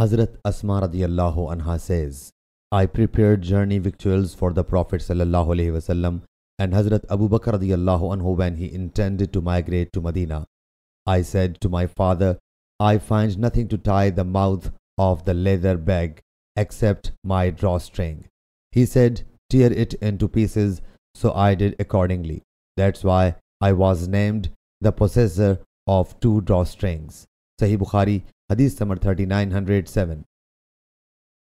Hazrat Asma radiallahu anha says, I prepared journey victuals for the Prophet sallallahu alaihi wasallam and Hazrat Abu Bakr radiallahu anhu when he intended to migrate to Medina. I said to my father, I find nothing to tie the mouth of the leather bag except my drawstring. He said, tear it into pieces, so I did accordingly. That's why I was named the possessor of two drawstrings. सही बुखारी हदीस number thirty nine hundred seven.